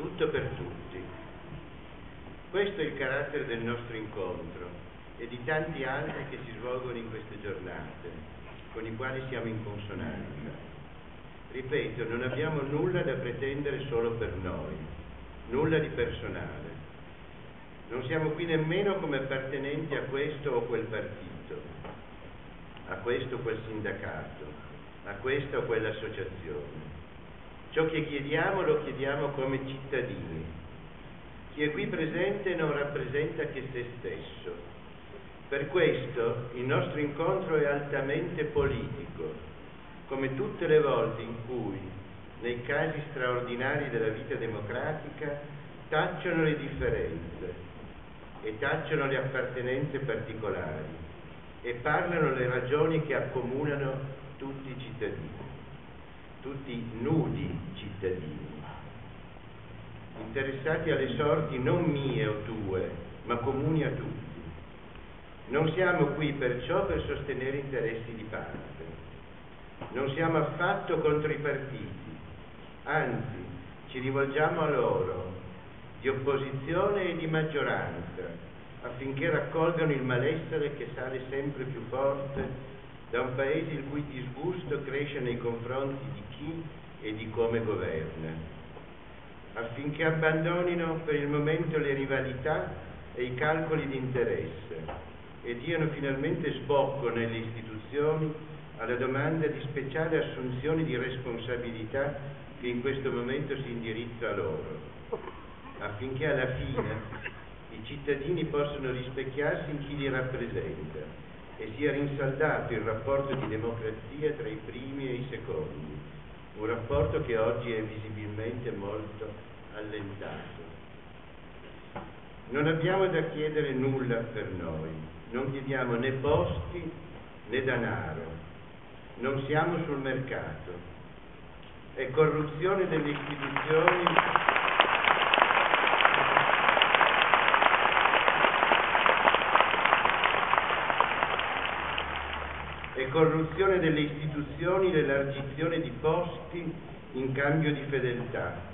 tutto per tutti. Questo è il carattere del nostro incontro e di tanti altri che si svolgono in queste giornate, con i quali siamo in consonanza. Ripeto, non abbiamo nulla da pretendere solo per noi, nulla di personale. Non siamo qui nemmeno come appartenenti a questo o quel partito, a questo o quel sindacato, a questa o quell'associazione. Ciò che chiediamo lo chiediamo come cittadini. Chi è qui presente non rappresenta che se stesso. Per questo il nostro incontro è altamente politico come tutte le volte in cui, nei casi straordinari della vita democratica, tacciono le differenze e tacciono le appartenenze particolari e parlano le ragioni che accomunano tutti i cittadini, tutti nudi cittadini, interessati alle sorti non mie o tue, ma comuni a tutti. Non siamo qui perciò per sostenere interessi di parte. Non siamo affatto contro i partiti, anzi ci rivolgiamo a loro, di opposizione e di maggioranza, affinché raccolgano il malessere che sale sempre più forte da un paese il cui disgusto cresce nei confronti di chi e di come governa, affinché abbandonino per il momento le rivalità e i calcoli di interesse e diano finalmente sbocco nelle istituzioni alla domanda di speciale assunzione di responsabilità che in questo momento si indirizza a loro, affinché alla fine i cittadini possano rispecchiarsi in chi li rappresenta e sia rinsaldato il rapporto di democrazia tra i primi e i secondi, un rapporto che oggi è visibilmente molto allentato. Non abbiamo da chiedere nulla per noi, non chiediamo né posti né denaro, non siamo sul mercato. È corruzione delle istituzioni. Corruzione delle istituzioni l'elargizione di posti in cambio di fedeltà.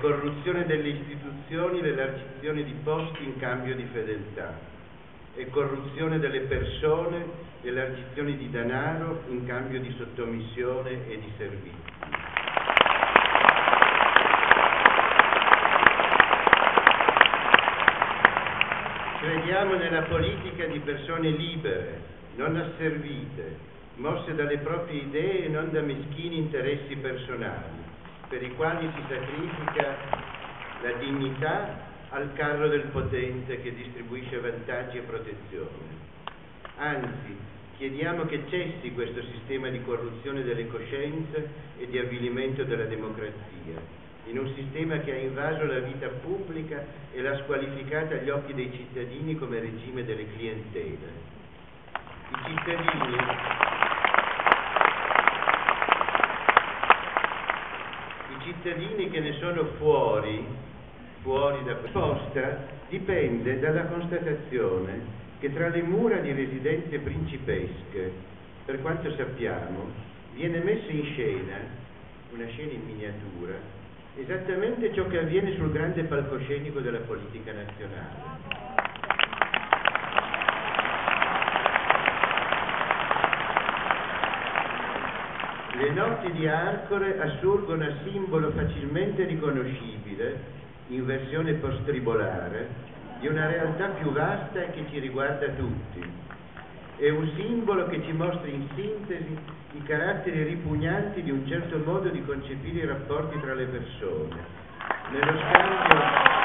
Corruzione delle istituzioni, l'elargizione di posti in cambio di fedeltà e corruzione delle persone, l'elargizione di denaro in cambio di sottomissione e di servizi. Crediamo nella politica di persone libere, non asservite, mosse dalle proprie idee e non da meschini interessi personali per i quali si sacrifica la dignità al carro del potente che distribuisce vantaggi e protezione. Anzi, chiediamo che cessi questo sistema di corruzione delle coscienze e di avvilimento della democrazia, in un sistema che ha invaso la vita pubblica e l'ha squalificata agli occhi dei cittadini come regime delle clientele. I cittadini cittadini che ne sono fuori, fuori da risposta, dipende dalla constatazione che tra le mura di residenze principesche, per quanto sappiamo, viene messa in scena, una scena in miniatura, esattamente ciò che avviene sul grande palcoscenico della politica nazionale. Le notti di Arcore assurgono a simbolo facilmente riconoscibile, in versione postribolare, di una realtà più vasta e che ci riguarda tutti. È un simbolo che ci mostra in sintesi i caratteri ripugnanti di un certo modo di concepire i rapporti tra le persone. Nello scambio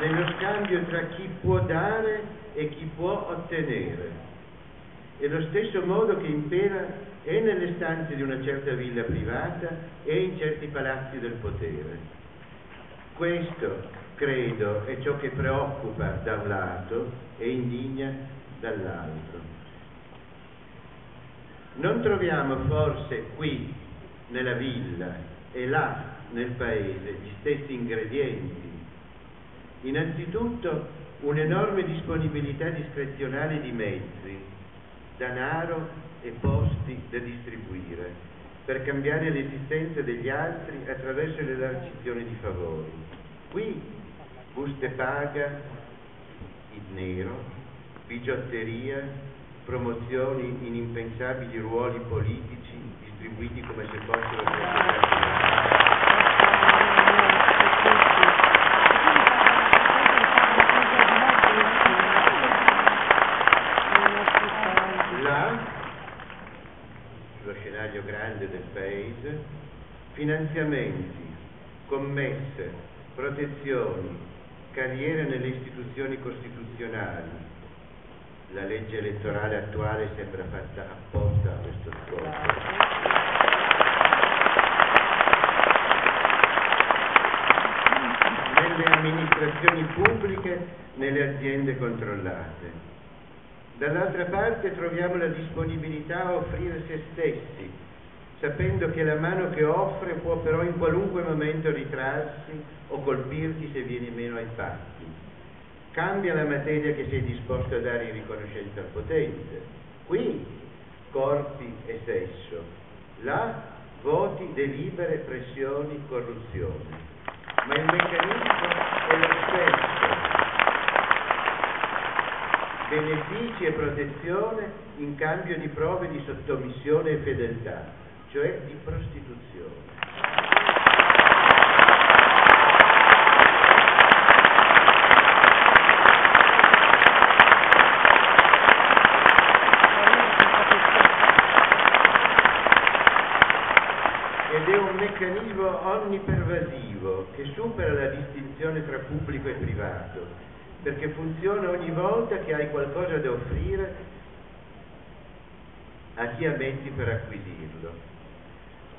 nello scambio tra chi può dare e chi può ottenere. È lo stesso modo che impera e nelle stanze di una certa villa privata e in certi palazzi del potere. Questo, credo, è ciò che preoccupa da un lato e indigna dall'altro. Non troviamo forse qui, nella villa, e là, nel paese, gli stessi ingredienti? Innanzitutto un'enorme disponibilità discrezionale di mezzi, denaro e posti da distribuire, per cambiare l'esistenza degli altri attraverso l'elargizione di favori. Qui buste paga in nero, bigiotteria, promozioni in impensabili ruoli politici distribuiti come se fossero finanziamenti, commesse, protezioni, carriere nelle istituzioni costituzionali. La legge elettorale attuale sembra fatta apposta a questo scopo. Nelle amministrazioni pubbliche, nelle aziende controllate. Dall'altra parte troviamo la disponibilità a offrire se stessi sapendo che la mano che offre può però in qualunque momento ritrarsi o colpirti se vieni meno ai fatti. Cambia la materia che sei disposto a dare in riconoscenza al potente. Qui corpi e sesso, là voti, delibere, pressioni, corruzione. Ma il meccanismo è lo stesso. Benefici e protezione in cambio di prove di sottomissione e fedeltà cioè di prostituzione. Ed è un meccanismo onnipervasivo che supera la distinzione tra pubblico e privato, perché funziona ogni volta che hai qualcosa da offrire a chi ha mezzi per acquisirlo.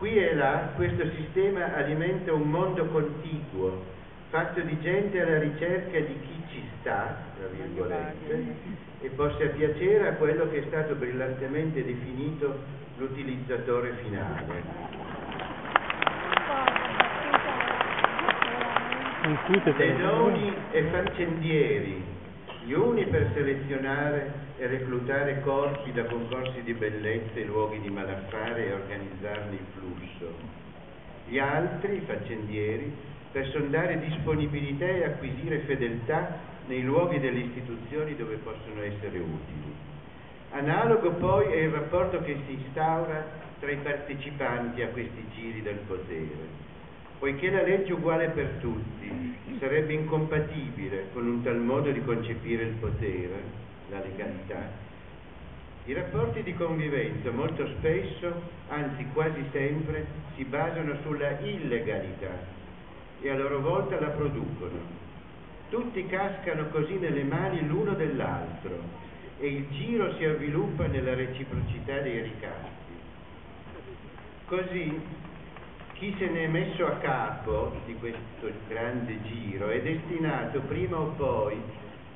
Qui e là questo sistema alimenta un mondo contiguo, fatto di gente alla ricerca di chi ci sta, tra virgolette, e possa piacere a quello che è stato brillantemente definito l'utilizzatore finale. Tenoni e faccendieri, gli uni per selezionare e reclutare corpi da concorsi di bellezza e luoghi di malaffare e organizzarne il flusso. Gli altri, i faccendieri, per sondare disponibilità e acquisire fedeltà nei luoghi delle istituzioni dove possono essere utili. Analogo poi è il rapporto che si instaura tra i partecipanti a questi giri del potere. Poiché la legge uguale per tutti sarebbe incompatibile con un tal modo di concepire il potere, la legalità. I rapporti di convivenza molto spesso, anzi quasi sempre, si basano sulla illegalità e a loro volta la producono. Tutti cascano così nelle mani l'uno dell'altro e il giro si avviluppa nella reciprocità dei ricatti. Così chi se ne è messo a capo di questo grande giro è destinato prima o poi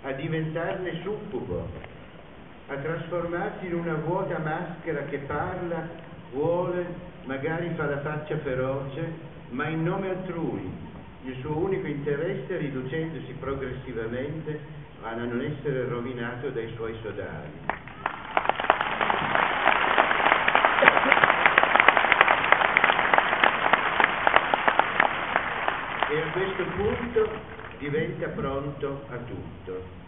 a diventarne succubo, a trasformarsi in una vuota maschera che parla, vuole, magari fa la faccia feroce, ma in nome altrui, il suo unico interesse riducendosi progressivamente a non essere rovinato dai suoi sodali. E a questo punto diventa pronto a tutto.